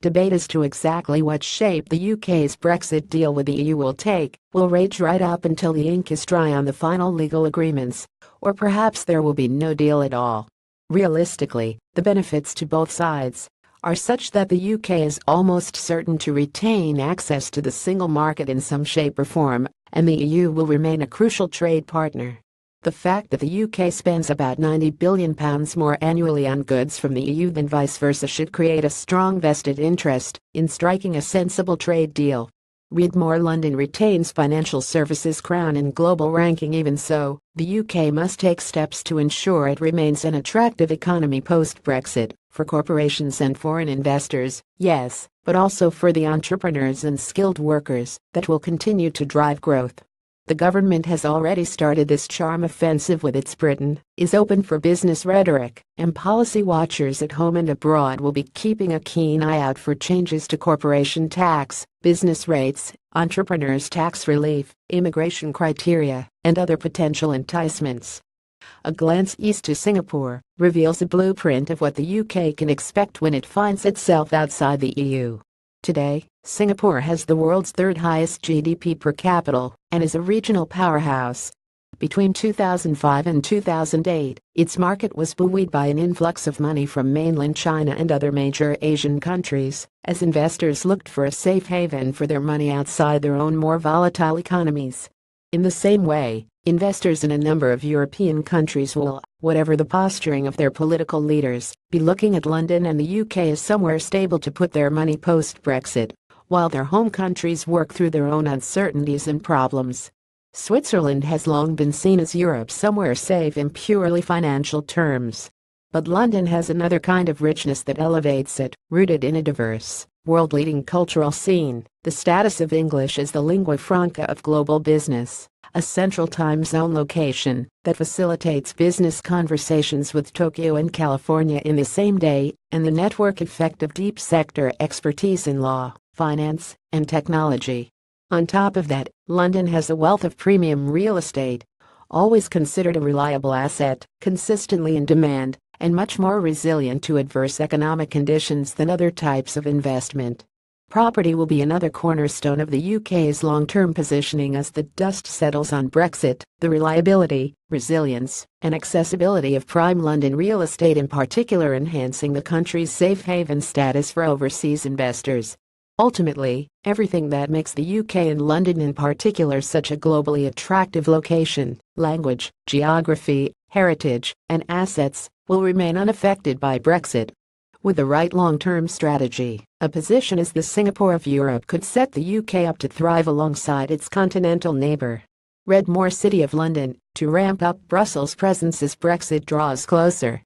debate as to exactly what shape the UK's Brexit deal with the EU will take will rage right up until the ink is dry on the final legal agreements, or perhaps there will be no deal at all. Realistically, the benefits to both sides are such that the UK is almost certain to retain access to the single market in some shape or form, and the EU will remain a crucial trade partner. The fact that the UK spends about £90 billion more annually on goods from the EU than vice versa should create a strong vested interest in striking a sensible trade deal. Read more London retains financial services crown in global ranking even so, the UK must take steps to ensure it remains an attractive economy post-Brexit, for corporations and foreign investors, yes, but also for the entrepreneurs and skilled workers that will continue to drive growth. The government has already started this charm offensive with its Britain is open for business rhetoric, and policy watchers at home and abroad will be keeping a keen eye out for changes to corporation tax, business rates, entrepreneurs tax relief, immigration criteria, and other potential enticements. A glance east to Singapore reveals a blueprint of what the UK can expect when it finds itself outside the EU. Today, Singapore has the world's third highest GDP per capita and is a regional powerhouse. Between 2005 and 2008, its market was buoyed by an influx of money from mainland China and other major Asian countries, as investors looked for a safe haven for their money outside their own more volatile economies. In the same way, investors in a number of European countries will, whatever the posturing of their political leaders, be looking at London and the UK as somewhere stable to put their money post-Brexit, while their home countries work through their own uncertainties and problems. Switzerland has long been seen as Europe somewhere safe in purely financial terms. But London has another kind of richness that elevates it, rooted in a diverse, world-leading cultural scene, the status of English as the lingua franca of global business, a central time zone location that facilitates business conversations with Tokyo and California in the same day, and the network effect of deep sector expertise in law, finance, and technology. On top of that, London has a wealth of premium real estate, always considered a reliable asset, consistently in demand, and much more resilient to adverse economic conditions than other types of investment. Property will be another cornerstone of the UK's long-term positioning as the dust settles on Brexit. The reliability, resilience, and accessibility of prime London real estate in particular enhancing the country's safe haven status for overseas investors. Ultimately, everything that makes the UK and London in particular such a globally attractive location, language, geography, heritage, and assets, will remain unaffected by Brexit. With the right long-term strategy, a position as the Singapore of Europe could set the UK up to thrive alongside its continental neighbour. Read more City of London to ramp up Brussels' presence as Brexit draws closer.